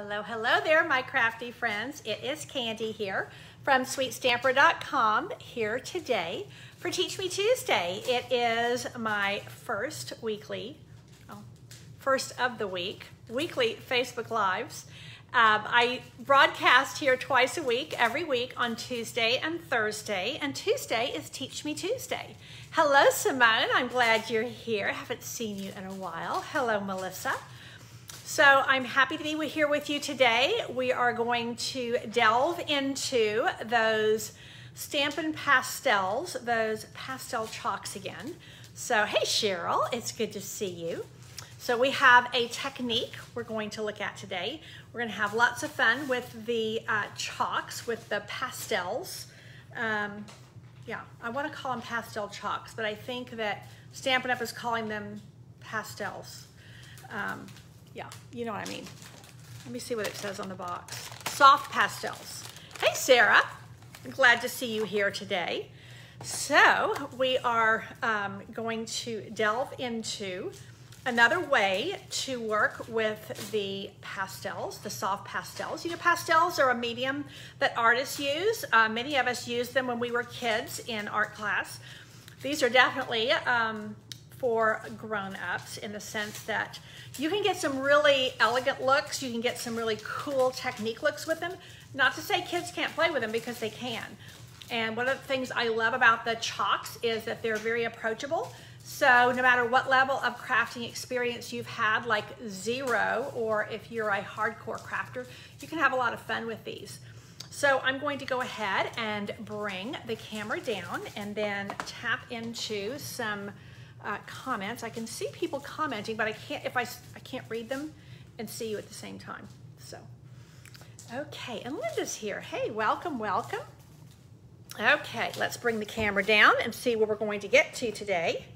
Hello, hello there, my crafty friends. It is Candy here from SweetStamper.com here today for Teach Me Tuesday. It is my first weekly, oh, first of the week, weekly Facebook Lives. Um, I broadcast here twice a week, every week on Tuesday and Thursday, and Tuesday is Teach Me Tuesday. Hello, Simone. I'm glad you're here. I haven't seen you in a while. Hello, Melissa. So I'm happy to be here with you today. We are going to delve into those Stampin' Pastels, those pastel chalks again. So hey Cheryl, it's good to see you. So we have a technique we're going to look at today. We're gonna have lots of fun with the uh, chalks, with the pastels. Um, yeah, I wanna call them pastel chalks, but I think that Stampin' Up! is calling them pastels. Um, yeah, you know what I mean. Let me see what it says on the box. Soft pastels. Hey, Sarah. I'm glad to see you here today. So we are um, going to delve into another way to work with the pastels, the soft pastels. You know, pastels are a medium that artists use. Uh, many of us used them when we were kids in art class. These are definitely um, for grown-ups in the sense that you can get some really elegant looks, you can get some really cool technique looks with them. Not to say kids can't play with them because they can. And one of the things I love about the chalks is that they're very approachable. So no matter what level of crafting experience you've had, like zero, or if you're a hardcore crafter, you can have a lot of fun with these. So I'm going to go ahead and bring the camera down and then tap into some uh, comments. I can see people commenting, but I can't if I I can't read them and see you at the same time. So, okay, and Linda's here. Hey, welcome, welcome. Okay, let's bring the camera down and see where we're going to get to today.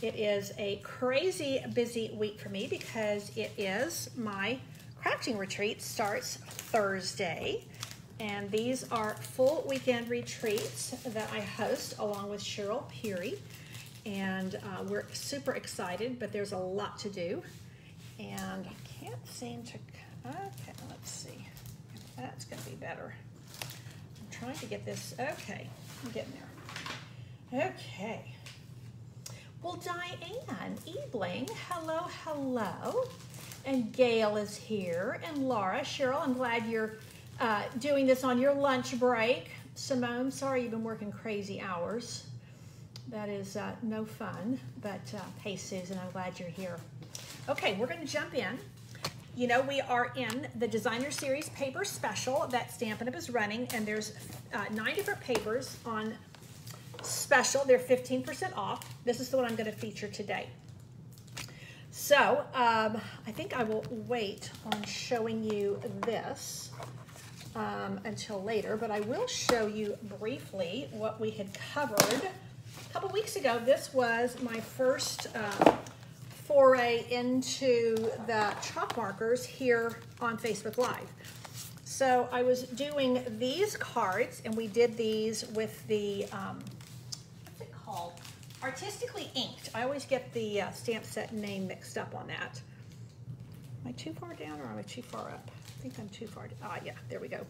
It is a crazy busy week for me because it is my crafting retreat starts Thursday. And these are full weekend retreats that I host along with Cheryl Peary. And uh, we're super excited, but there's a lot to do. And I can't seem to, okay, let's see. That's gonna be better. I'm trying to get this, okay, I'm getting there. Okay. Well, Diane Ebling, hello, hello. And Gail is here, and Laura. Cheryl, I'm glad you're uh, doing this on your lunch break. Simone, sorry you've been working crazy hours. That is uh, no fun, but uh, hey Susan, I'm glad you're here. Okay, we're gonna jump in. You know, we are in the Designer Series paper special that Stampin' Up! is running, and there's uh, nine different papers on special. They're 15% off. This is the one I'm gonna feature today. So, um, I think I will wait on showing you this um, until later, but I will show you briefly what we had covered a couple weeks ago. This was my first uh, foray into the chalk markers here on Facebook Live. So I was doing these cards, and we did these with the, um, what's it called? Artistically Inked. I always get the uh, stamp set name mixed up on that. Am I too far down or am I too far up? Think I'm too far. Ah, yeah, there we go.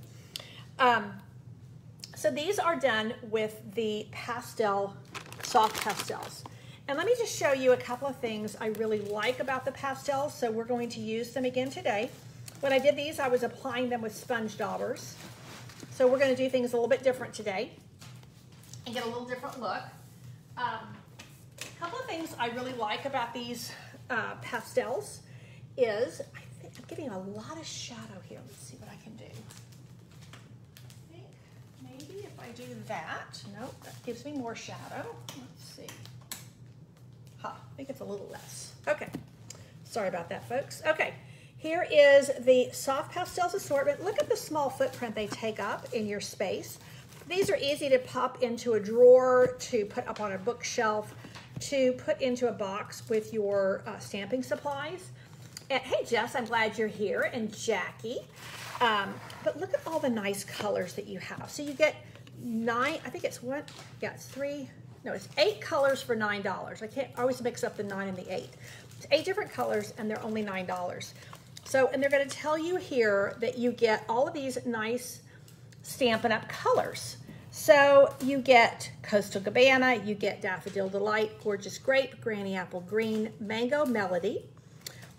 Um, so these are done with the pastel, soft pastels. And let me just show you a couple of things I really like about the pastels. So we're going to use them again today. When I did these, I was applying them with sponge daubers. So we're gonna do things a little bit different today and get a little different look. Um, a couple of things I really like about these uh, pastels is I I'm getting a lot of shadow here. Let's see what I can do. I think maybe if I do that, nope, that gives me more shadow. Let's see. Ha, I think it's a little less. Okay, sorry about that, folks. Okay, here is the soft pastels assortment. Look at the small footprint they take up in your space. These are easy to pop into a drawer, to put up on a bookshelf, to put into a box with your uh, stamping supplies. And, hey, Jess, I'm glad you're here, and Jackie. Um, but look at all the nice colors that you have. So you get nine, I think it's one, yeah, it's three, no, it's eight colors for $9. I can't always mix up the nine and the eight. It's eight different colors, and they're only $9. So, and they're gonna tell you here that you get all of these nice Stampin' Up! colors. So you get Coastal Cabana, you get Daffodil Delight, Gorgeous Grape, Granny Apple Green, Mango Melody,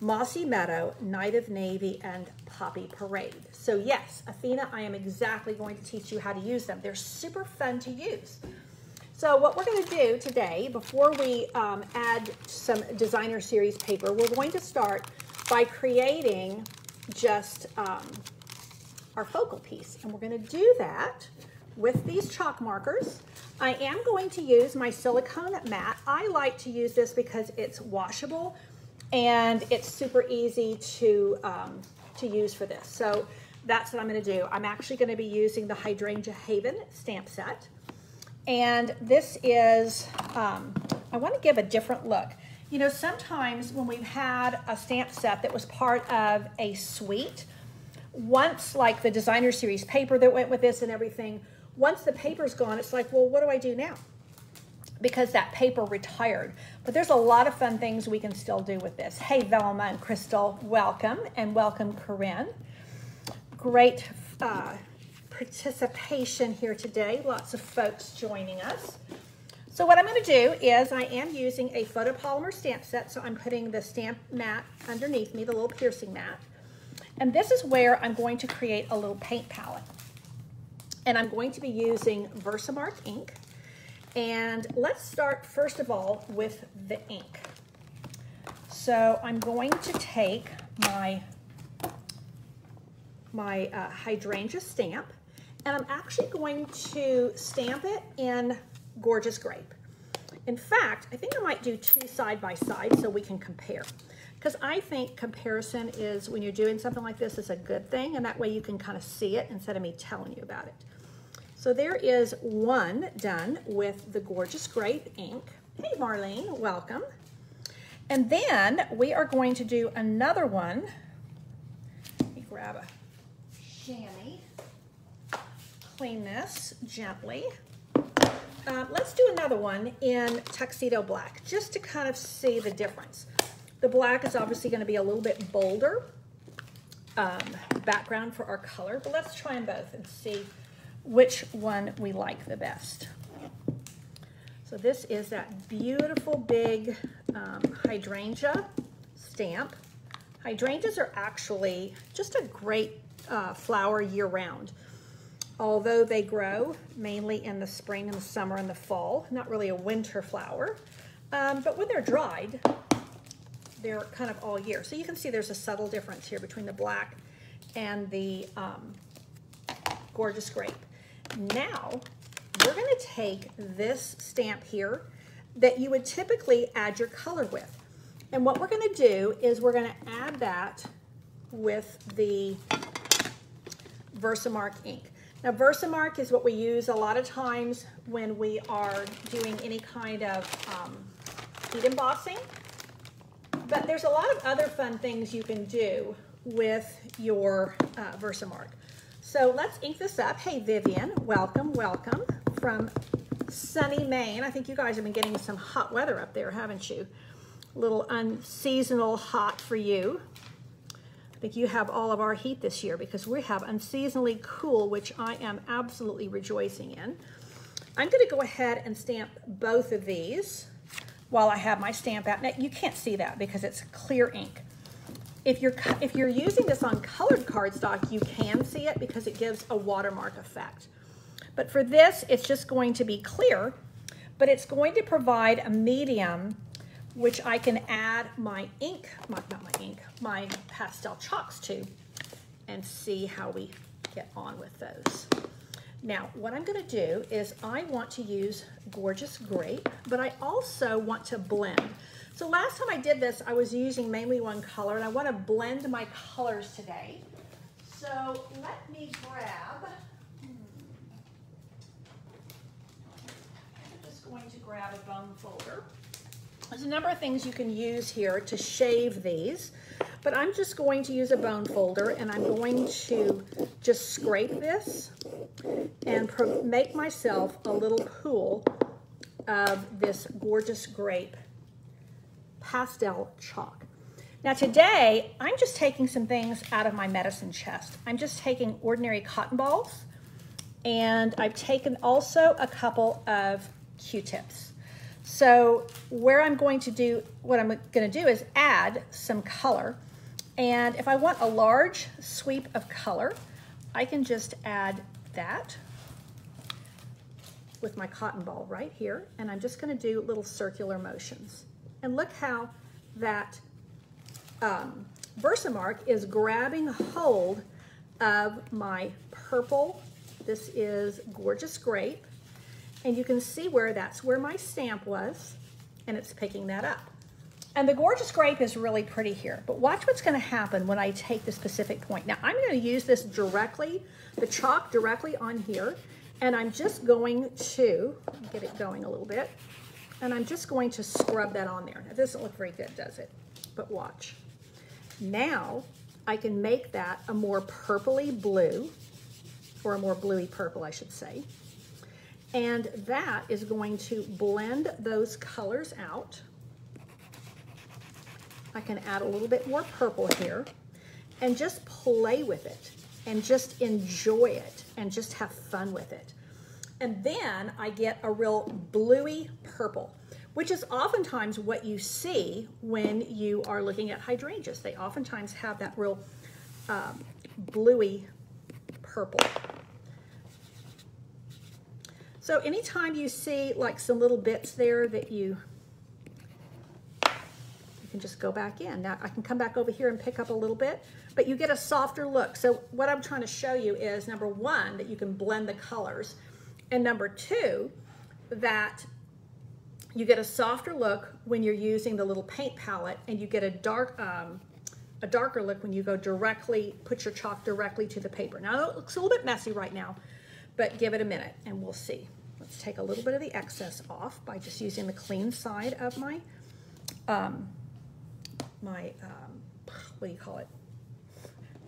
Mossy Meadow, Night of Navy, and Poppy Parade. So yes, Athena, I am exactly going to teach you how to use them. They're super fun to use. So what we're going to do today, before we um, add some designer series paper, we're going to start by creating just um, our focal piece. And we're going to do that with these chalk markers. I am going to use my silicone mat. I like to use this because it's washable and it's super easy to, um, to use for this. So that's what I'm gonna do. I'm actually gonna be using the Hydrangea Haven stamp set. And this is, um, I wanna give a different look. You know, sometimes when we've had a stamp set that was part of a suite, once like the designer series paper that went with this and everything, once the paper's gone, it's like, well, what do I do now? Because that paper retired. But there's a lot of fun things we can still do with this. Hey, Velma and Crystal, welcome, and welcome, Corinne. Great uh, participation here today. Lots of folks joining us. So what I'm going to do is I am using a photopolymer stamp set. So I'm putting the stamp mat underneath me, the little piercing mat. And this is where I'm going to create a little paint palette. And I'm going to be using Versamark ink. And let's start first of all with the ink. So I'm going to take my, my uh, hydrangea stamp and I'm actually going to stamp it in Gorgeous Grape. In fact, I think I might do two side by side so we can compare. Because I think comparison is, when you're doing something like this, is a good thing, and that way you can kind of see it instead of me telling you about it. So there is one done with the Gorgeous Grape ink. Hey, Marlene, welcome. And then we are going to do another one. Let me grab a chamois. Clean this gently. Uh, let's do another one in Tuxedo Black, just to kind of see the difference. The black is obviously going to be a little bit bolder um, background for our color, but let's try them both and see which one we like the best. So this is that beautiful big um, hydrangea stamp. Hydrangeas are actually just a great uh, flower year-round. Although they grow mainly in the spring and the summer and the fall, not really a winter flower. Um, but when they're dried, they're kind of all year. So you can see there's a subtle difference here between the black and the um, gorgeous grape. Now, we're gonna take this stamp here that you would typically add your color with. And what we're gonna do is we're gonna add that with the Versamark ink. Now Versamark is what we use a lot of times when we are doing any kind of um, heat embossing. But there's a lot of other fun things you can do with your uh, Versamark. So let's ink this up. Hey, Vivian, welcome, welcome from sunny Maine. I think you guys have been getting some hot weather up there, haven't you? A little unseasonal hot for you. I think you have all of our heat this year because we have unseasonally cool, which I am absolutely rejoicing in. I'm gonna go ahead and stamp both of these while I have my stamp out. Now, you can't see that because it's clear ink. If you're, if you're using this on colored cardstock, you can see it because it gives a watermark effect. But for this, it's just going to be clear, but it's going to provide a medium which I can add my ink, my, not my ink, my pastel chalks to and see how we get on with those. Now, what I'm gonna do is I want to use Gorgeous Grape, but I also want to blend. So last time I did this, I was using mainly one color, and I want to blend my colors today. So let me grab, hmm, I'm just going to grab a bone folder. There's a number of things you can use here to shave these, but I'm just going to use a bone folder and I'm going to just scrape this and make myself a little pool of this gorgeous grape pastel chalk. Now today, I'm just taking some things out of my medicine chest. I'm just taking ordinary cotton balls, and I've taken also a couple of Q-tips. So where I'm going to do, what I'm gonna do is add some color. And if I want a large sweep of color, I can just add that with my cotton ball right here. And I'm just gonna do little circular motions. And look how that um, Versamark is grabbing hold of my purple. This is Gorgeous Grape. And you can see where that's where my stamp was, and it's picking that up. And the Gorgeous Grape is really pretty here, but watch what's gonna happen when I take the Pacific Point. Now I'm gonna use this directly, the chalk directly on here, and I'm just going to, get it going a little bit, and I'm just going to scrub that on there. It doesn't look very good, does it? But watch. Now I can make that a more purpley blue, or a more bluey purple, I should say. And that is going to blend those colors out. I can add a little bit more purple here and just play with it and just enjoy it and just have fun with it. And then I get a real bluey purple which is oftentimes what you see when you are looking at hydrangeas. They oftentimes have that real um, bluey purple. So anytime you see like some little bits there that you, you can just go back in. Now I can come back over here and pick up a little bit, but you get a softer look. So what I'm trying to show you is number one, that you can blend the colors. And number two, that you get a softer look when you're using the little paint palette and you get a dark, um, a darker look when you go directly, put your chalk directly to the paper. Now it looks a little bit messy right now, but give it a minute and we'll see. Let's take a little bit of the excess off by just using the clean side of my, um, my, um, what do you call it?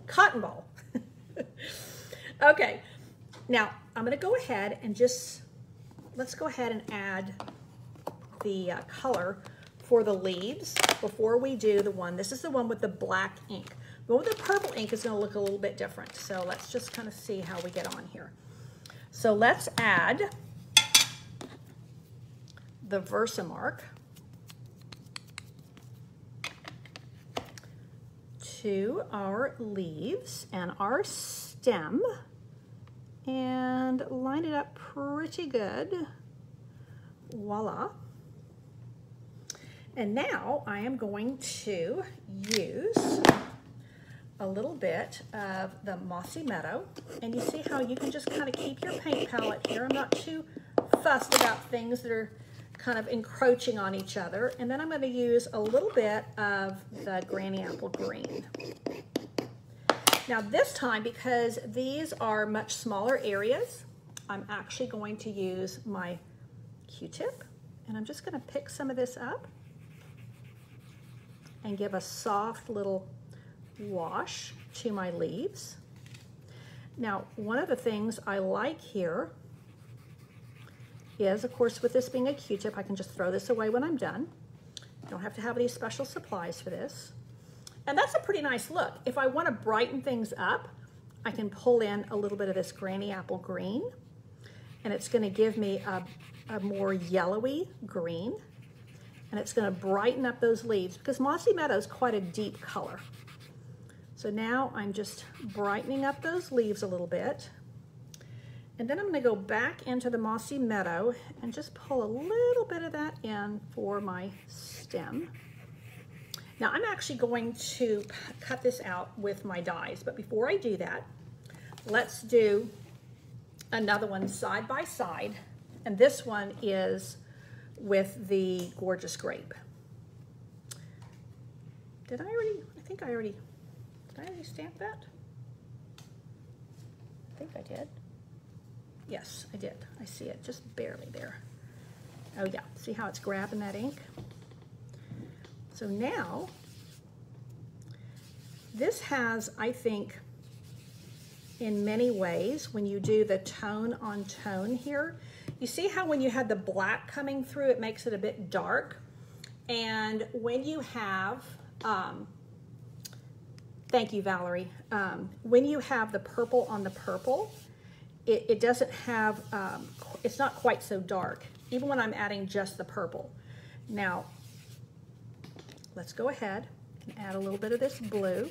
Cotton ball. okay, now I'm gonna go ahead and just, let's go ahead and add the uh, color for the leaves before we do the one. This is the one with the black ink. The one with the purple ink is gonna look a little bit different. So let's just kind of see how we get on here. So let's add the Versamark to our leaves and our stem and line it up pretty good. Voila. And now I am going to use a little bit of the Mossy Meadow. And you see how you can just kind of keep your paint palette here. I'm not too fussed about things that are kind of encroaching on each other. And then I'm going to use a little bit of the Granny Apple Green. Now this time, because these are much smaller areas, I'm actually going to use my Q-tip. And I'm just going to pick some of this up and give a soft little wash to my leaves. Now, one of the things I like here is, of course, with this being a Q-tip, I can just throw this away when I'm done. Don't have to have any special supplies for this. And that's a pretty nice look. If I want to brighten things up, I can pull in a little bit of this Granny Apple Green, and it's going to give me a, a more yellowy green and it's gonna brighten up those leaves because Mossy Meadow is quite a deep color. So now I'm just brightening up those leaves a little bit. And then I'm gonna go back into the Mossy Meadow and just pull a little bit of that in for my stem. Now I'm actually going to cut this out with my dies, but before I do that, let's do another one side by side. And this one is with the Gorgeous Grape. Did I already, I think I already, did I already stamp that? I think I did. Yes, I did. I see it, just barely there. Oh yeah, see how it's grabbing that ink? So now, this has, I think, in many ways, when you do the tone on tone here, you see how when you had the black coming through, it makes it a bit dark. And when you have um, Thank you, Valerie. Um, when you have the purple on the purple, it, it doesn't have, um, it's not quite so dark, even when I'm adding just the purple. Now, let's go ahead and add a little bit of this blue.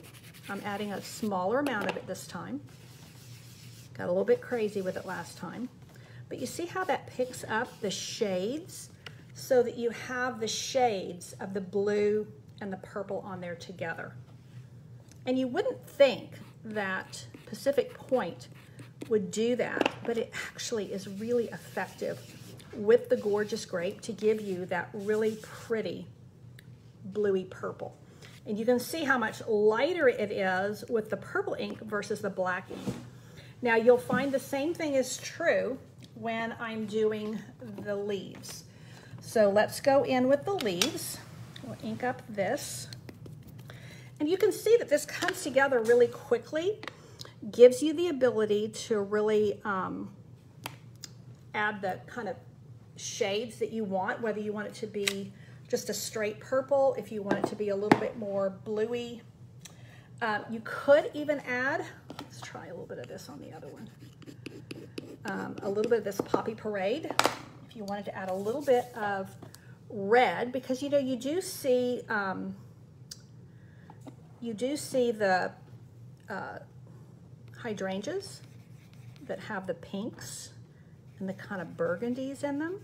I'm adding a smaller amount of it this time. Got a little bit crazy with it last time. But you see how that picks up the shades so that you have the shades of the blue and the purple on there together. And you wouldn't think that Pacific Point would do that, but it actually is really effective with the Gorgeous Grape to give you that really pretty bluey purple. And you can see how much lighter it is with the purple ink versus the black ink. Now you'll find the same thing is true when I'm doing the leaves. So let's go in with the leaves. We'll ink up this. And you can see that this comes together really quickly, gives you the ability to really um, add the kind of shades that you want, whether you want it to be just a straight purple, if you want it to be a little bit more bluey. Um, you could even add, let's try a little bit of this on the other one, um, a little bit of this Poppy Parade. If you wanted to add a little bit of red, because you know, you do see, um, you do see the uh, hydrangeas that have the pinks and the kind of burgundies in them.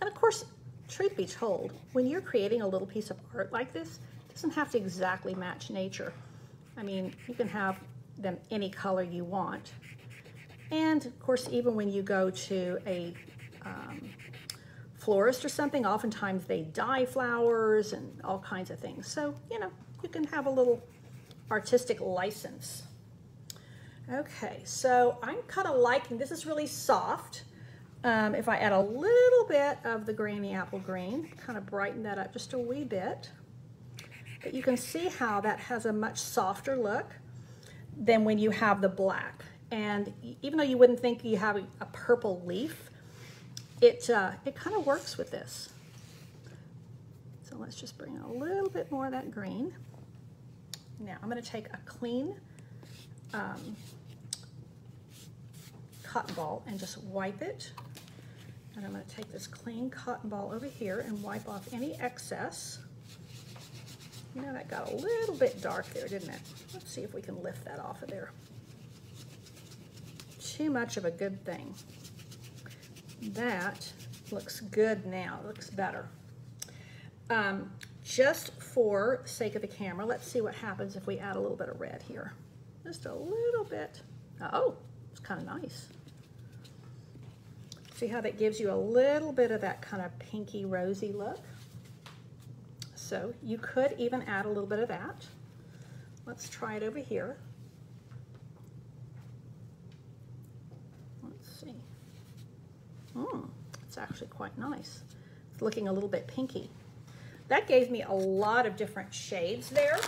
And of course, truth be told, when you're creating a little piece of art like this, it doesn't have to exactly match nature. I mean, you can have them any color you want. And of course, even when you go to a um, florist or something, oftentimes they dye flowers and all kinds of things. So, you know, you can have a little artistic license. Okay, so I'm kind of liking, this is really soft. Um, if I add a little bit of the Granny Apple Green, kind of brighten that up just a wee bit. But you can see how that has a much softer look than when you have the black. And even though you wouldn't think you have a purple leaf, it, uh, it kind of works with this. So let's just bring a little bit more of that green. Now I'm going to take a clean um, cotton ball and just wipe it. And I'm going to take this clean cotton ball over here and wipe off any excess. You know, that got a little bit dark there, didn't it? Let's see if we can lift that off of there. Too much of a good thing. That looks good now, looks better. Um, just for the sake of the camera, let's see what happens if we add a little bit of red here. Just a little bit. Oh, it's kind of nice. See how that gives you a little bit of that kind of pinky rosy look? So you could even add a little bit of that. Let's try it over here. Let's see. Hmm, it's actually quite nice. It's looking a little bit pinky. That gave me a lot of different shades there,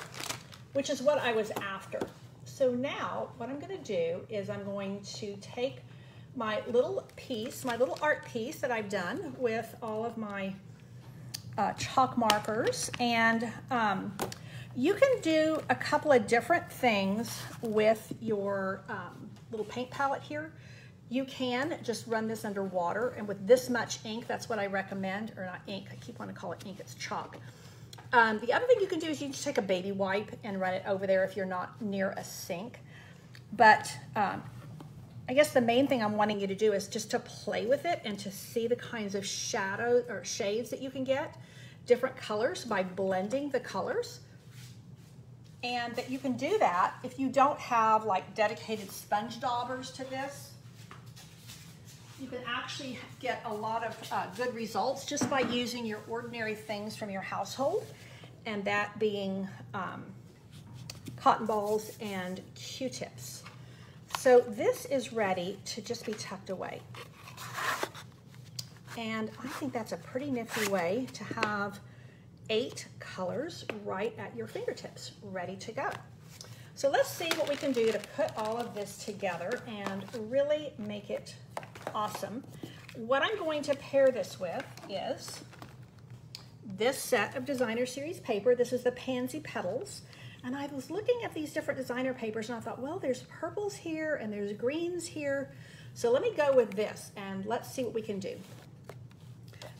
which is what I was after. So now what I'm gonna do is I'm going to take my little piece, my little art piece that I've done with all of my uh, chalk markers and um, you can do a couple of different things with your um, little paint palette here. You can just run this under water and with this much ink, that's what I recommend, or not ink, I keep wanting to call it ink, it's chalk. Um, the other thing you can do is you can just take a baby wipe and run it over there if you're not near a sink. But um, I guess the main thing I'm wanting you to do is just to play with it and to see the kinds of shadows or shades that you can get, different colors by blending the colors. And that you can do that if you don't have like dedicated sponge daubers to this you can actually get a lot of uh, good results just by using your ordinary things from your household, and that being um, cotton balls and Q-tips. So this is ready to just be tucked away. And I think that's a pretty nifty way to have eight colors right at your fingertips, ready to go. So let's see what we can do to put all of this together and really make it awesome. What I'm going to pair this with is this set of Designer Series paper. This is the Pansy Petals. And I was looking at these different designer papers and I thought, well, there's purples here and there's greens here. So let me go with this and let's see what we can do.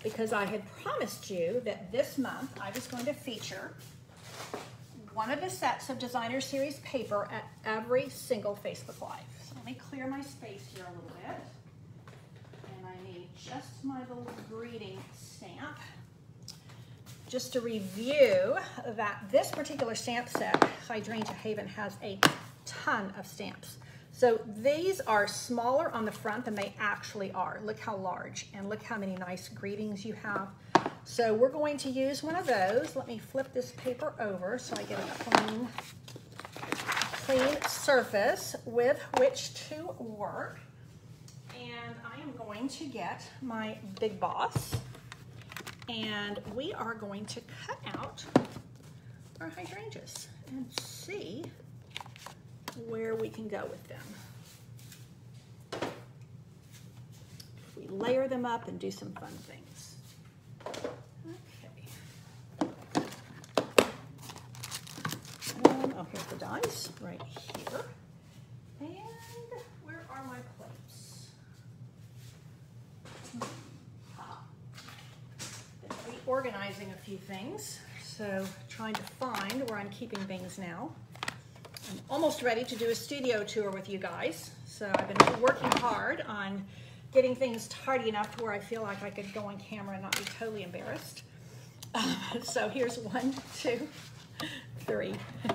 Because I had promised you that this month I was going to feature one of the sets of designer series paper at every single Facebook Live. So let me clear my space here a little bit. And I need just my little greeting stamp just to review that this particular stamp set, Hydrangea Haven, has a ton of stamps. So these are smaller on the front than they actually are. Look how large and look how many nice greetings you have. So we're going to use one of those. Let me flip this paper over so I get a clean, clean surface with which to work. And I am going to get my Big Boss and we are going to cut out our hydrangeas and see where we can go with them. If we layer them up and do some fun things. Okay. And, oh, here's the dice right here. And where are my plates? Ah. Been reorganizing a few things, so trying to find where I'm keeping things now. I'm almost ready to do a studio tour with you guys. So I've been working hard on getting things tidy enough to where I feel like I could go on camera and not be totally embarrassed. Um, so here's one, two, three.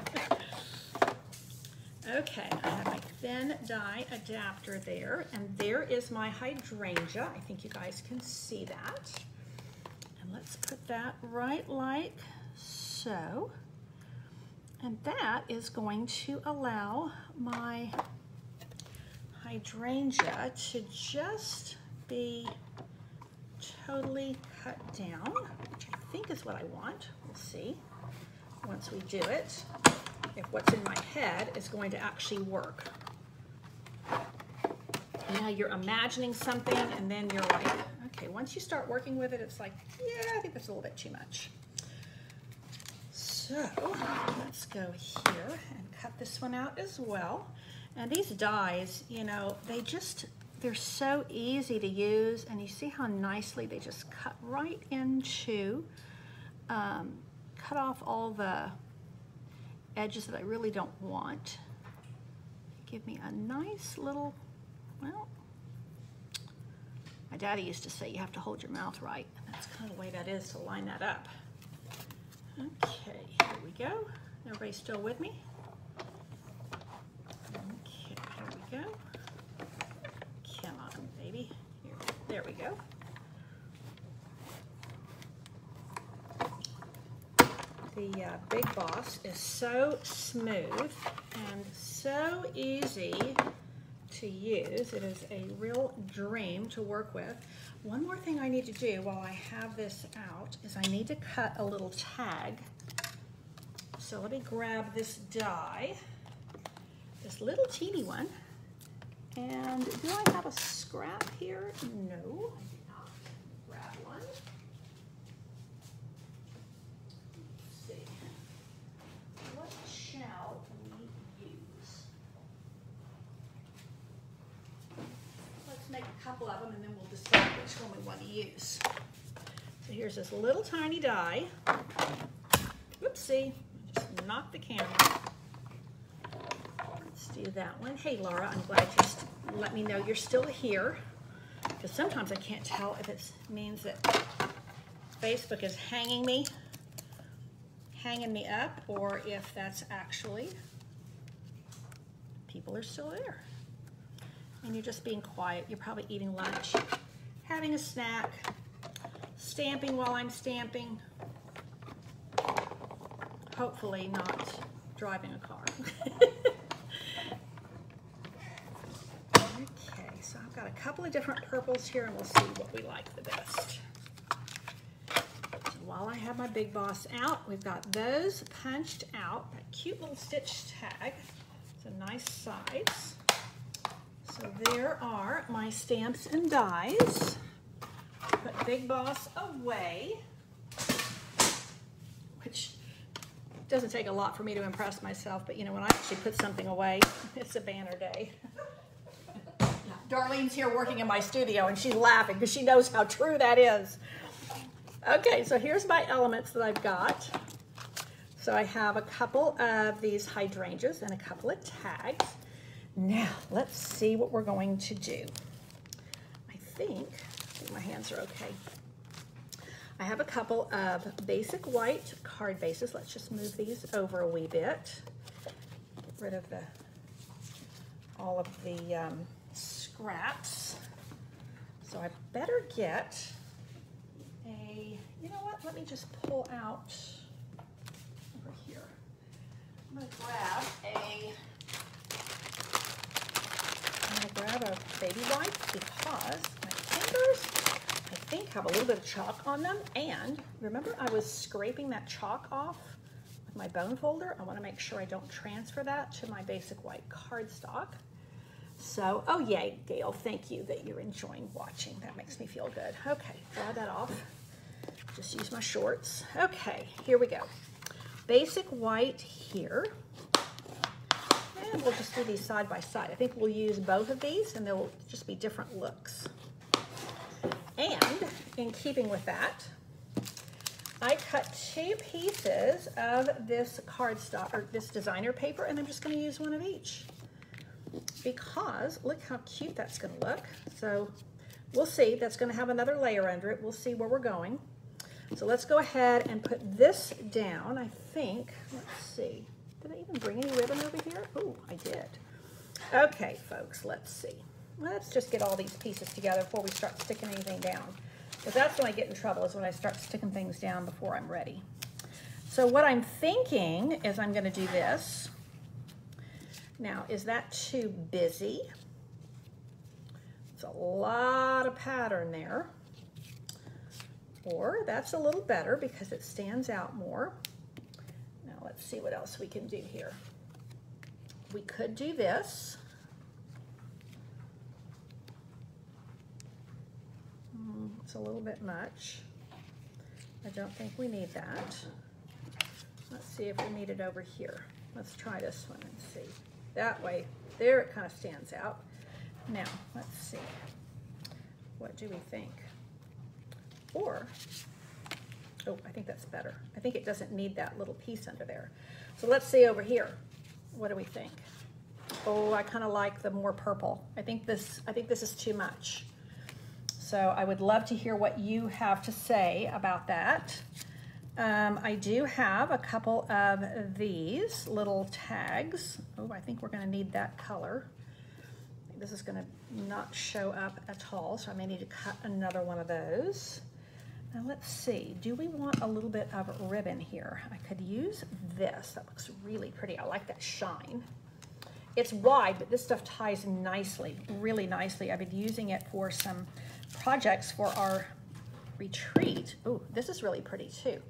okay, I have my thin die adapter there, and there is my hydrangea. I think you guys can see that. Let's put that right like so. And that is going to allow my hydrangea to just be totally cut down, which I think is what I want. We'll see once we do it, if what's in my head is going to actually work. Now you're imagining something and then you're like, okay, once you start working with it, it's like, yeah, I think that's a little bit too much. So let's go here and cut this one out as well. And these dies, you know, they just, they're so easy to use and you see how nicely they just cut right into, um, cut off all the edges that I really don't want. Give me a nice little, well, my daddy used to say you have to hold your mouth right. And that's kind of the way that is to line that up. Okay, here we go. Everybody still with me? Okay, here we go. Come on, baby. Here, there we go. The uh, Big Boss is so smooth and so easy to use. It is a real dream to work with. One more thing I need to do while I have this out is I need to cut a little tag. So let me grab this die, this little teeny one. And do I have a scrap here? No, I do not. Grab one. Let's see. What shall we use? Let's make couple of them and then we'll decide which one we want to use. So here's this little tiny die. Whoopsie, just knocked the camera. Let's do that one. Hey Laura, I'm glad you just let me know you're still here because sometimes I can't tell if it means that Facebook is hanging me, hanging me up, or if that's actually people are still there and you're just being quiet. You're probably eating lunch, having a snack, stamping while I'm stamping. Hopefully not driving a car. okay, so I've got a couple of different purples here and we'll see what we like the best. So while I have my Big Boss out, we've got those punched out, that cute little stitch tag. It's a nice size. So there are my stamps and dies. Put Big Boss away, which doesn't take a lot for me to impress myself, but you know, when I actually put something away, it's a banner day. Darlene's here working in my studio and she's laughing because she knows how true that is. Okay, so here's my elements that I've got. So I have a couple of these hydrangeas and a couple of tags. Now, let's see what we're going to do. I think, I think my hands are okay. I have a couple of basic white card bases. Let's just move these over a wee bit. Get rid of the all of the um, scraps. So I better get a, you know what, let me just pull out over here. I'm gonna grab a, I'm gonna grab a baby wipe because my fingers I think have a little bit of chalk on them. And remember I was scraping that chalk off with my bone folder? I wanna make sure I don't transfer that to my basic white cardstock. So, oh yay, Gail, thank you that you're enjoying watching. That makes me feel good. Okay, draw that off. Just use my shorts. Okay, here we go. Basic white here. And we'll just do these side by side. I think we'll use both of these and they'll just be different looks. And in keeping with that, I cut two pieces of this cardstock, or this designer paper, and I'm just gonna use one of each because look how cute that's gonna look. So we'll see, that's gonna have another layer under it. We'll see where we're going. So let's go ahead and put this down. I think, let's see, did I even bring any ribbon over here? Oh, I did. Okay, folks, let's see. Let's just get all these pieces together before we start sticking anything down. Because that's when I get in trouble, is when I start sticking things down before I'm ready. So what I'm thinking is I'm gonna do this. Now, is that too busy? It's a lot of pattern there. Or that's a little better because it stands out more. Now let's see what else we can do here. We could do this. Mm, it's a little bit much. I don't think we need that. Let's see if we need it over here. Let's try this one and see. That way, there it kind of stands out. Now, let's see. What do we think? Or, oh, I think that's better. I think it doesn't need that little piece under there. So let's see over here. What do we think? Oh, I kind of like the more purple. I think this, I think this is too much. So I would love to hear what you have to say about that. Um, I do have a couple of these little tags. Oh, I think we're gonna need that color. This is gonna not show up at all, so I may need to cut another one of those. Now let's see, do we want a little bit of ribbon here? I could use this, that looks really pretty. I like that shine. It's wide, but this stuff ties nicely, really nicely. I've been using it for some projects for our retreat. Oh, this is really pretty too.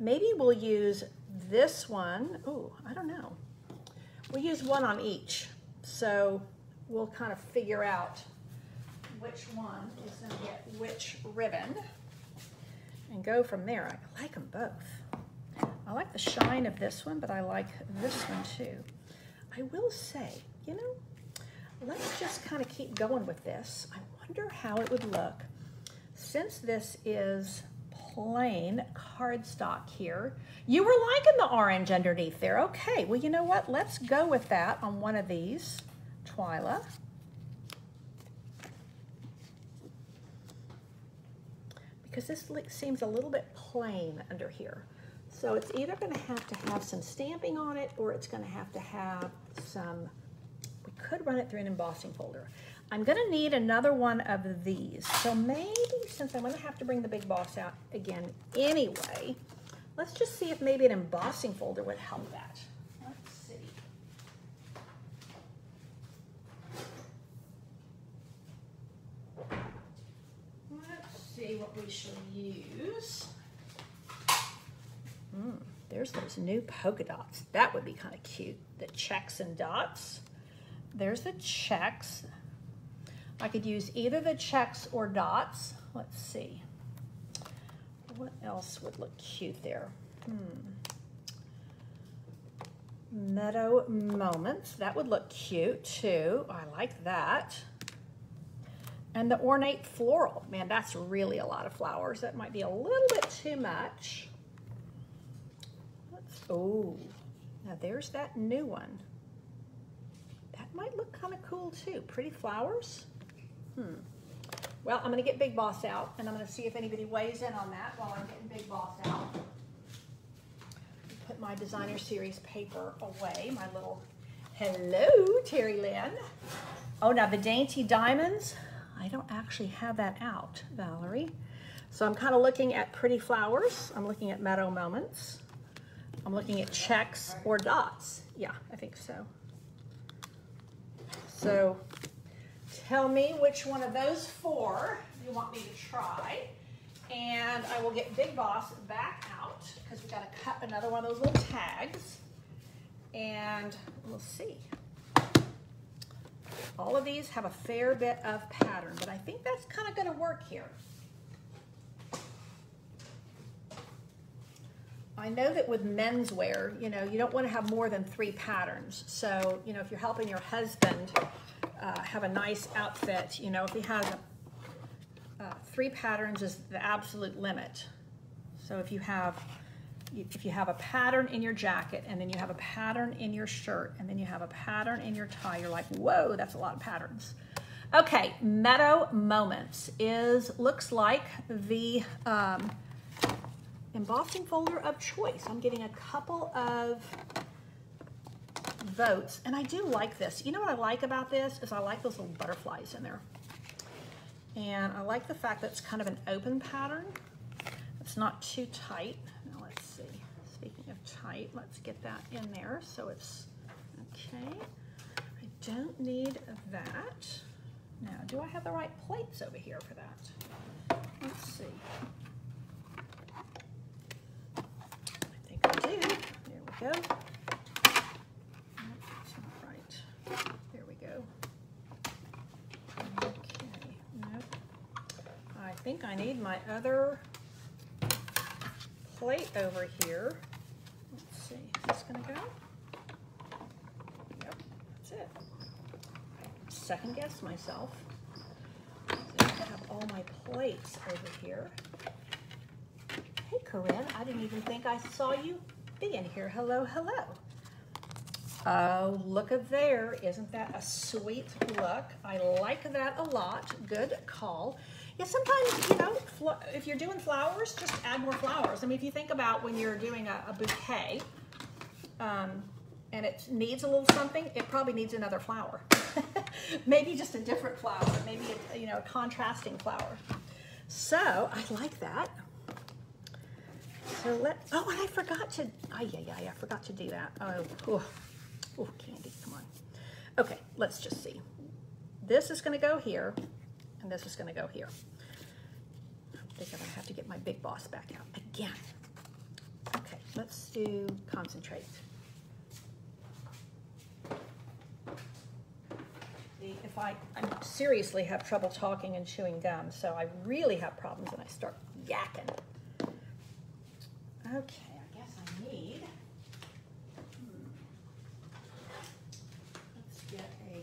Maybe we'll use this one. Oh, I don't know. We'll use one on each. So we'll kind of figure out which one is going to get which ribbon and go from there. I like them both. I like the shine of this one, but I like this one too. I will say, you know, let's just kind of keep going with this. I wonder how it would look. Since this is plain cardstock here, you were liking the orange underneath there. Okay, well, you know what? Let's go with that on one of these, Twyla. Because this seems a little bit plain under here. So it's either gonna have to have some stamping on it or it's gonna have to have some, we could run it through an embossing folder. I'm gonna need another one of these. So maybe since I'm gonna have to bring the big boss out again anyway, let's just see if maybe an embossing folder would help that. What we shall use. Mm, there's those new polka dots. That would be kind of cute. The checks and dots. There's the checks. I could use either the checks or dots. Let's see. What else would look cute there? Hmm. Meadow Moments. That would look cute too. I like that. And the ornate floral. Man, that's really a lot of flowers. That might be a little bit too much. Let's, oh, now there's that new one. That might look kind of cool too. Pretty flowers. Hmm. Well, I'm gonna get Big Boss out and I'm gonna see if anybody weighs in on that while I'm getting Big Boss out. Put my designer series paper away, my little, hello, Terry Lynn. Oh, now the Dainty Diamonds, I don't actually have that out, Valerie. So I'm kind of looking at pretty flowers. I'm looking at meadow moments. I'm looking at checks or dots. Yeah, I think so. So tell me which one of those four you want me to try. And I will get Big Boss back out because we've got to cut another one of those little tags. And we'll see. All of these have a fair bit of pattern, but I think that's kind of going to work here. I know that with menswear, you know, you don't want to have more than three patterns. So, you know, if you're helping your husband uh, have a nice outfit, you know, if he has a, uh, three patterns is the absolute limit. So if you have if you have a pattern in your jacket and then you have a pattern in your shirt and then you have a pattern in your tie, you're like, whoa, that's a lot of patterns. Okay, Meadow Moments is, looks like the um, embossing folder of choice. I'm getting a couple of votes and I do like this. You know what I like about this is I like those little butterflies in there. And I like the fact that it's kind of an open pattern. It's not too tight tight. Let's get that in there so it's okay. I don't need that. Now, do I have the right plates over here for that? Let's see. I think I do. There we go. That's not right. There we go. Okay, nope. I think I need my other plate over here this gonna go? Yep, that's it. Second guess myself. I have all my plates over here. Hey Corinne, I didn't even think I saw you be in here. Hello, hello. Oh, look at there. Isn't that a sweet look? I like that a lot. Good call. Yeah, sometimes, you know, if you're doing flowers, just add more flowers. I mean, if you think about when you're doing a, a bouquet, um, and it needs a little something, it probably needs another flower. maybe just a different flower, maybe a, you know, a contrasting flower. So I like that. So let, oh, and I forgot to, oh yeah, yeah, yeah, I forgot to do that. Oh, oh, oh, candy, come on. Okay, let's just see. This is gonna go here, and this is gonna go here. I think I'm gonna have to get my big boss back out again. Okay, let's do concentrate. If I, I seriously have trouble talking and chewing gum, so I really have problems when I start yakking. Okay, I guess I need, hmm, let's get a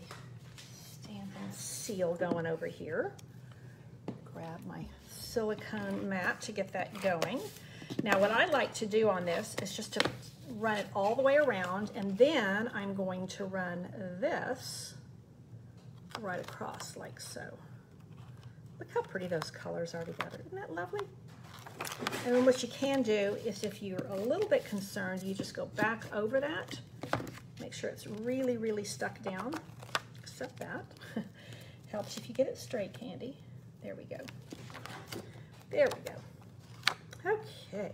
stamp and seal going over here. Grab my silicone mat to get that going. Now what I like to do on this is just to run it all the way around and then I'm going to run this right across like so. Look how pretty those colors are together. Isn't that lovely? And then what you can do is if you're a little bit concerned, you just go back over that. Make sure it's really, really stuck down. Except that. Helps if you get it straight, Candy. There we go. There we go. Okay.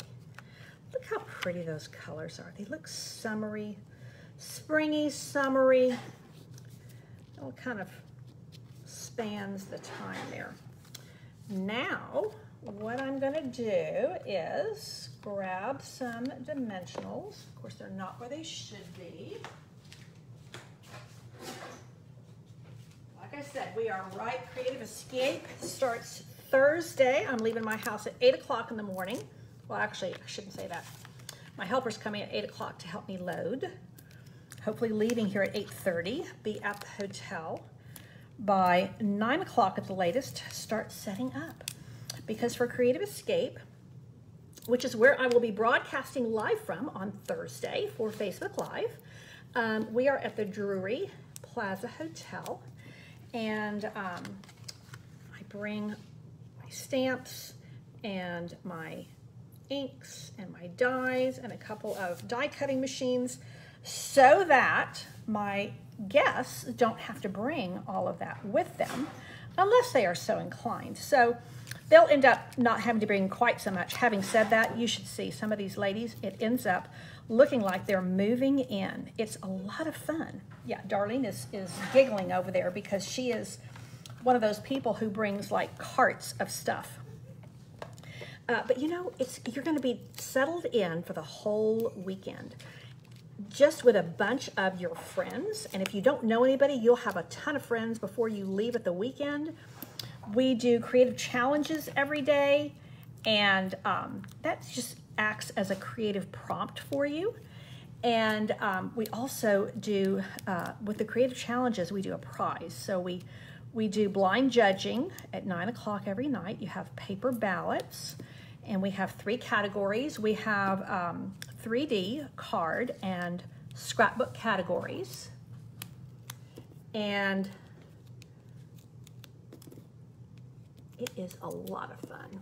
Look how pretty those colors are. They look summery, springy, summery. All kind of spans the time there. Now, what I'm gonna do is grab some dimensionals. Of course, they're not where they should be. Like I said, we are right. Creative Escape starts Thursday. I'm leaving my house at 8 o'clock in the morning. Well, actually, I shouldn't say that. My helper's coming at 8 o'clock to help me load. hopefully leaving here at 8.30, be at the hotel by 9 o'clock at the latest, start setting up. Because for Creative Escape, which is where I will be broadcasting live from on Thursday for Facebook Live, um, we are at the Drury Plaza Hotel, and um, I bring my stamps and my inks and my dies and a couple of die cutting machines so that my guests don't have to bring all of that with them unless they are so inclined. So they'll end up not having to bring quite so much. Having said that, you should see some of these ladies, it ends up looking like they're moving in. It's a lot of fun. Yeah, Darlene is, is giggling over there because she is one of those people who brings like carts of stuff. Uh, but you know, it's you're going to be settled in for the whole weekend just with a bunch of your friends. And if you don't know anybody, you'll have a ton of friends before you leave at the weekend. We do creative challenges every day, and um, that just acts as a creative prompt for you. And um, we also do, uh, with the creative challenges, we do a prize. So we, we do blind judging at 9 o'clock every night. You have paper ballots, and we have three categories. We have um, 3D card and scrapbook categories. And it is a lot of fun.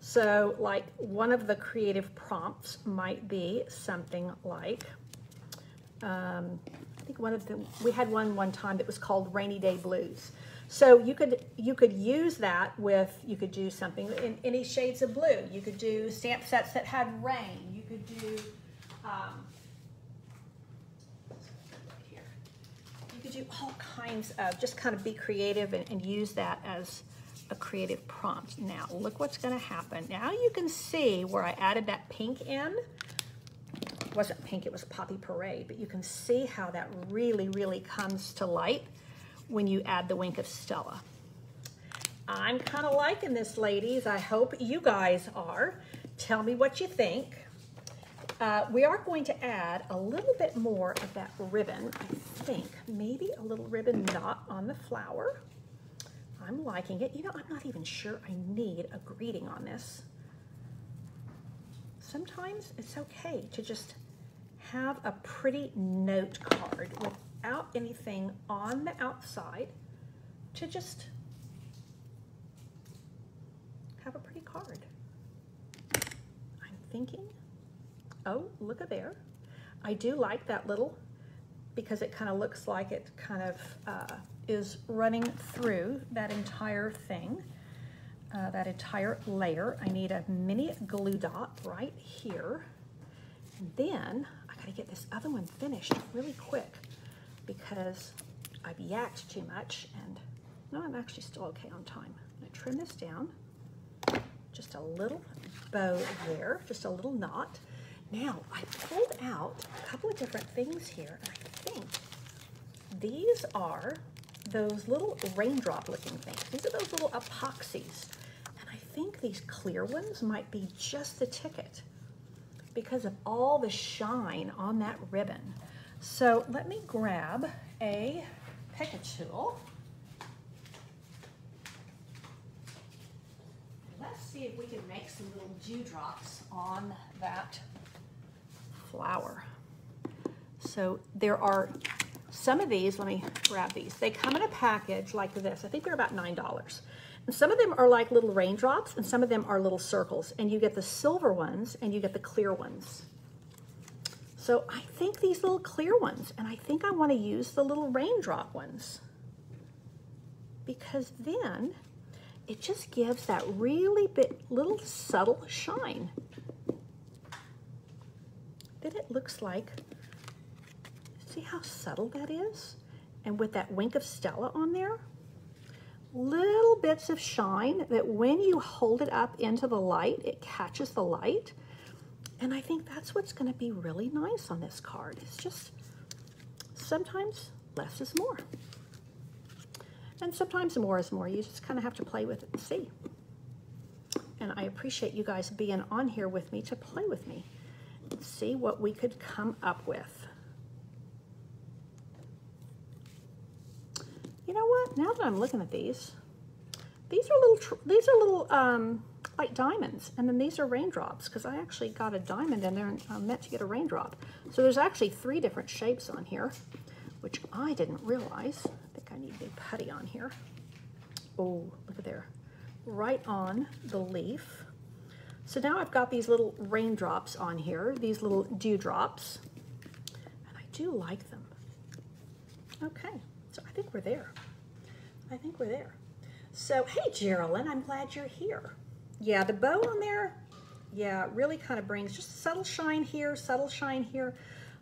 So like one of the creative prompts might be something like, um, I think one of them, we had one one time that was called Rainy Day Blues. So you could you could use that with, you could do something in any shades of blue. You could do stamp sets that had rain. Could do, um. You could do all kinds of, just kind of be creative and, and use that as a creative prompt. Now, look what's gonna happen. Now you can see where I added that pink in. It wasn't pink, it was Poppy Parade, but you can see how that really, really comes to light when you add the wink of Stella. I'm kind of liking this, ladies. I hope you guys are. Tell me what you think. Uh, we are going to add a little bit more of that ribbon, I think. Maybe a little ribbon knot on the flower. I'm liking it. You know, I'm not even sure I need a greeting on this. Sometimes it's okay to just have a pretty note card without anything on the outside to just have a pretty card. I'm thinking, oh, look at there. I do like that little, because it kind of looks like it kind of uh, is running through that entire thing, uh, that entire layer. I need a mini glue dot right here. And then I gotta get this other one finished really quick because I've yacked too much and no, I'm actually still okay on time. I'm gonna trim this down, just a little bow there, just a little knot. Now, I pulled out a couple of different things here, and I think these are those little raindrop looking things. These are those little epoxies. And I think these clear ones might be just the ticket because of all the shine on that ribbon. So let me grab a Pick-a tool. Let's see if we can make some little dewdrops on that flower. So there are some of these, let me grab these. They come in a package like this. I think they're about $9. And some of them are like little raindrops and some of them are little circles. And you get the silver ones and you get the clear ones. So I think these little clear ones, and I think I want to use the little raindrop ones because then it just gives that really bit little subtle shine that it looks like See how subtle that is? And with that wink of Stella on there, little bits of shine that when you hold it up into the light, it catches the light. And I think that's what's gonna be really nice on this card. It's just, sometimes less is more. And sometimes more is more. You just kind of have to play with it and see. And I appreciate you guys being on here with me to play with me See what we could come up with. You know what? Now that I'm looking at these, these are little, these are little um, like diamonds. And then these are raindrops because I actually got a diamond in there and I meant to get a raindrop. So there's actually three different shapes on here, which I didn't realize. I think I need a putty on here. Oh, look at there. Right on the leaf. So now I've got these little raindrops on here, these little dewdrops, and I do like them. Okay, so I think we're there. I think we're there. So, hey, Geraldine, I'm glad you're here. Yeah, the bow on there, yeah, really kind of brings just subtle shine here, subtle shine here,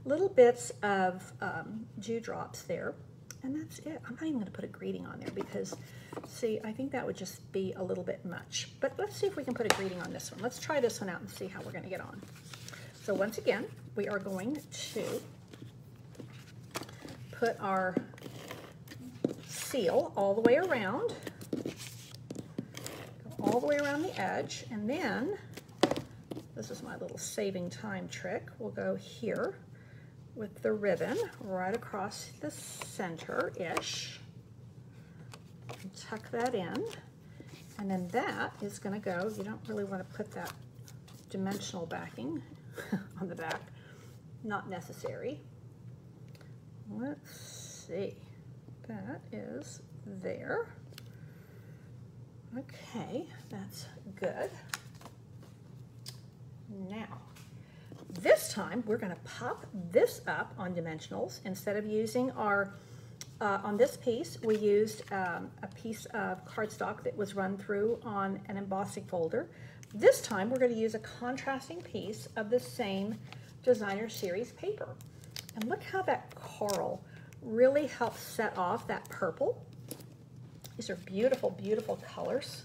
little bits of um, dewdrops there, and that's it. I'm not even going to put a greeting on there because, see, I think that would just be a little bit much. But let's see if we can put a greeting on this one. Let's try this one out and see how we're going to get on. So once again, we are going to put our seal all the way around, all the way around the edge, and then, this is my little saving time trick, we'll go here with the ribbon right across the center-ish, tuck that in, and then that is gonna go, you don't really wanna put that dimensional backing on the back, not necessary. Let's see. That is there. Okay, that's good. Now, this time we're gonna pop this up on dimensionals. Instead of using our, uh, on this piece, we used um, a piece of cardstock that was run through on an embossing folder. This time we're gonna use a contrasting piece of the same designer series paper. And look how that coral really helps set off that purple. These are beautiful, beautiful colors.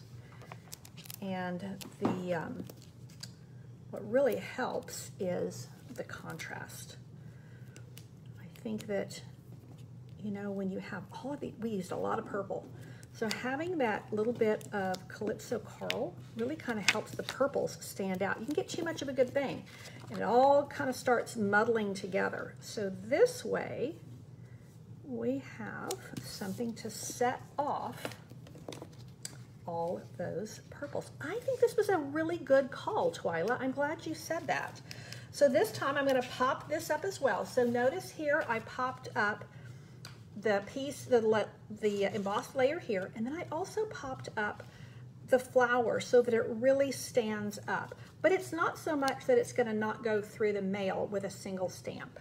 And the um, what really helps is the contrast. I think that, you know, when you have all of the, we used a lot of purple. So having that little bit of Calypso Coral really kind of helps the purples stand out. You can get too much of a good thing. And it all kind of starts muddling together. So this way, we have something to set off all those purples. I think this was a really good call, Twyla. I'm glad you said that. So this time I'm gonna pop this up as well. So notice here I popped up the piece, the, the embossed layer here, and then I also popped up the flower so that it really stands up. But it's not so much that it's gonna not go through the mail with a single stamp.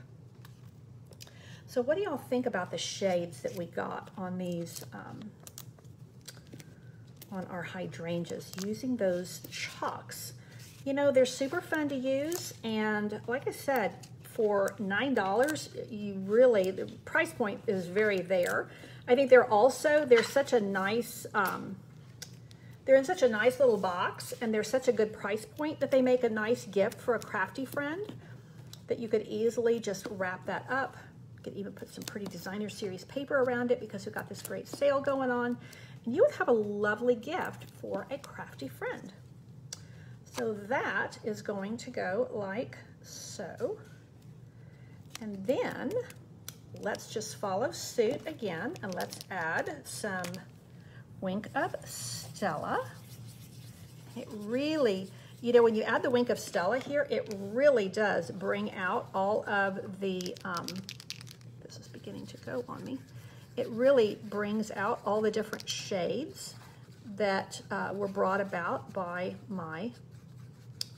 So what do y'all think about the shades that we got on these, um, on our hydrangeas, using those chalks? You know, they're super fun to use, and like I said, for $9, you really, the price point is very there. I think they're also, they're such a nice, um, they're in such a nice little box and they're such a good price point that they make a nice gift for a crafty friend that you could easily just wrap that up. You could even put some pretty designer series paper around it because we've got this great sale going on. And you would have a lovely gift for a crafty friend. So that is going to go like so. And then let's just follow suit again and let's add some Wink of Stella. It really, you know, when you add the Wink of Stella here, it really does bring out all of the, um, this is beginning to go on me. It really brings out all the different shades that uh, were brought about by my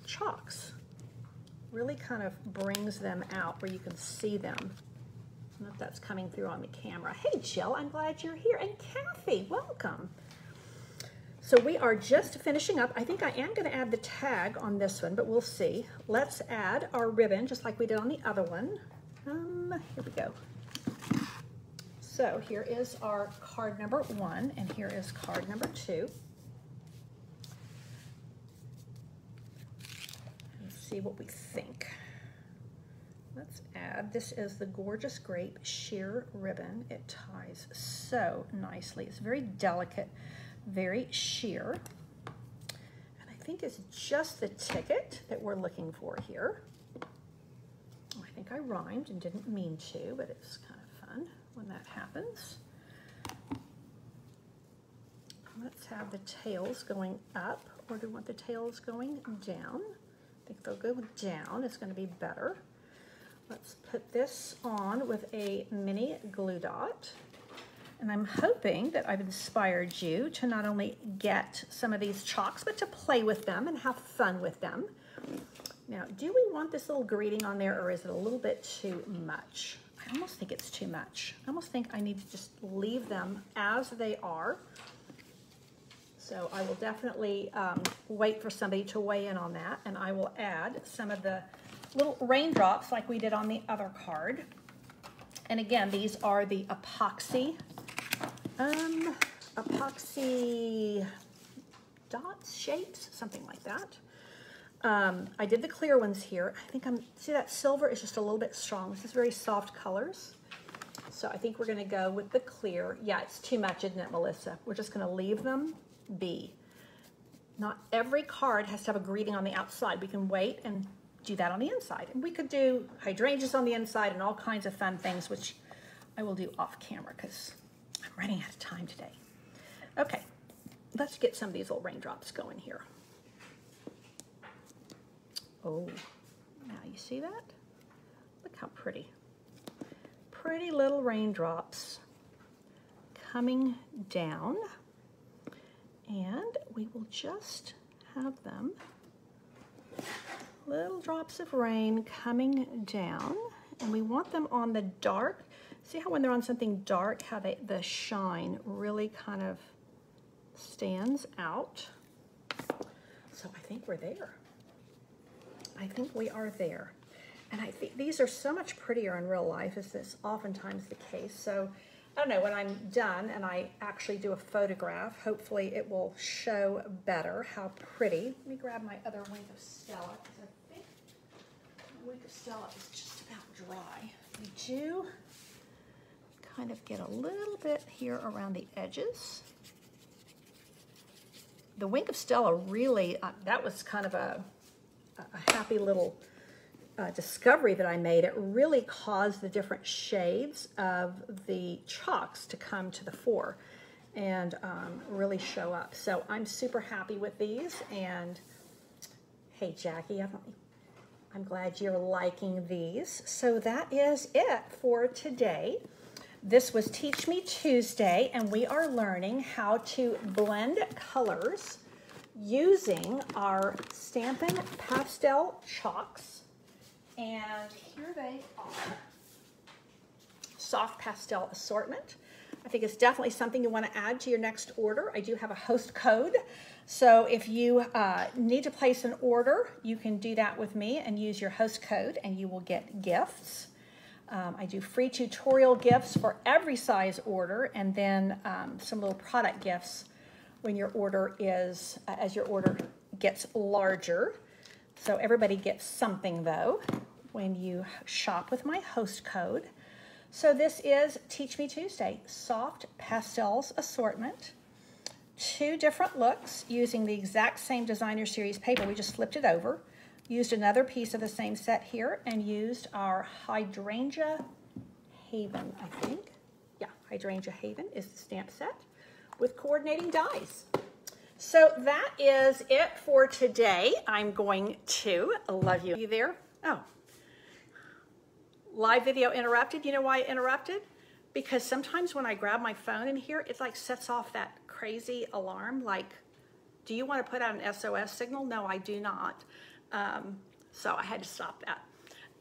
chalks. Really kind of brings them out where you can see them. I if that's coming through on the camera. Hey, Jill, I'm glad you're here. And Kathy, welcome. So we are just finishing up. I think I am going to add the tag on this one, but we'll see. Let's add our ribbon, just like we did on the other one. Um, here we go. So here is our card number one, and here is card number two. Let's see what we think. Let's add, this is the Gorgeous Grape Sheer Ribbon. It ties so nicely. It's very delicate, very sheer. And I think it's just the ticket that we're looking for here. I think I rhymed and didn't mean to, but it's when that happens. let's have the tails going up, or do we want the tails going down? I think they'll go down, it's gonna be better. Let's put this on with a mini glue dot. And I'm hoping that I've inspired you to not only get some of these chalks, but to play with them and have fun with them. Now, do we want this little greeting on there or is it a little bit too much? I almost think it's too much. I almost think I need to just leave them as they are. So I will definitely um, wait for somebody to weigh in on that and I will add some of the little raindrops like we did on the other card. And again, these are the epoxy, um, epoxy dots, shapes, something like that. Um, I did the clear ones here. I think I'm, see that silver is just a little bit strong. This is very soft colors. So I think we're gonna go with the clear. Yeah, it's too much, isn't it, Melissa? We're just gonna leave them be. Not every card has to have a greeting on the outside. We can wait and do that on the inside. And we could do hydrangeas on the inside and all kinds of fun things, which I will do off camera because I'm running out of time today. Okay, let's get some of these little raindrops going here. Oh, now you see that? Look how pretty. Pretty little raindrops coming down. And we will just have them, little drops of rain coming down. And we want them on the dark. See how when they're on something dark, how they, the shine really kind of stands out. So I think we're there. I think we are there. And I think these are so much prettier in real life as this oftentimes the case. So I don't know, when I'm done and I actually do a photograph, hopefully it will show better how pretty. Let me grab my other wink of Stella because I think my wink of Stella is just about dry. We do kind of get a little bit here around the edges. The wink of Stella really, uh, that was kind of a a happy little uh, discovery that I made. It really caused the different shades of the chalks to come to the fore and um, really show up. So I'm super happy with these. And hey, Jackie, I'm, I'm glad you're liking these. So that is it for today. This was Teach Me Tuesday, and we are learning how to blend colors using our Stampin' Pastel Chalks. And here they are. Soft pastel assortment. I think it's definitely something you want to add to your next order. I do have a host code. So if you uh, need to place an order, you can do that with me and use your host code and you will get gifts. Um, I do free tutorial gifts for every size order and then um, some little product gifts when your order is, uh, as your order gets larger. So everybody gets something though when you shop with my host code. So this is Teach Me Tuesday, soft pastels assortment. Two different looks using the exact same designer series paper. We just flipped it over, used another piece of the same set here, and used our Hydrangea Haven, I think. Yeah, Hydrangea Haven is the stamp set with coordinating dies. So that is it for today. I'm going to love you. You there? Oh. Live video interrupted. You know why it interrupted? Because sometimes when I grab my phone in here, it like sets off that crazy alarm like, do you want to put out an SOS signal? No, I do not. Um, so I had to stop that.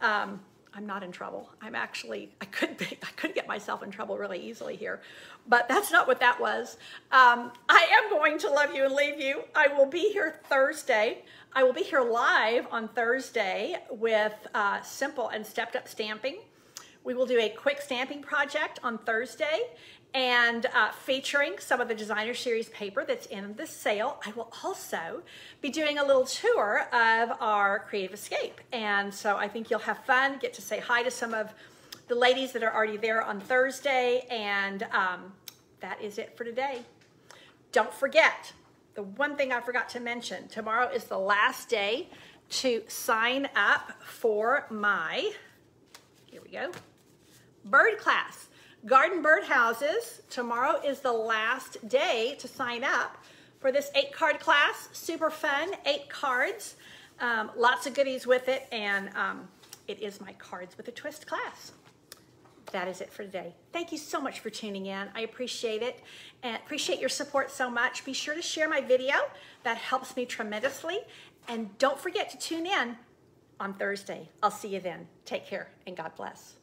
Um, I'm not in trouble. I'm actually, I could be, I could get myself in trouble really easily here, but that's not what that was. Um, I am going to love you and leave you. I will be here Thursday. I will be here live on Thursday with uh, Simple and Stepped Up Stamping. We will do a quick stamping project on Thursday and uh, featuring some of the designer series paper that's in the sale. I will also be doing a little tour of our Creative Escape. And so I think you'll have fun, get to say hi to some of the ladies that are already there on Thursday. And um, that is it for today. Don't forget, the one thing I forgot to mention, tomorrow is the last day to sign up for my, here we go, bird class. Garden Birdhouses. Tomorrow is the last day to sign up for this eight card class. Super fun, eight cards. Um, lots of goodies with it, and um, it is my Cards with a Twist class. That is it for today. Thank you so much for tuning in. I appreciate it and appreciate your support so much. Be sure to share my video. That helps me tremendously. And don't forget to tune in on Thursday. I'll see you then. Take care and God bless.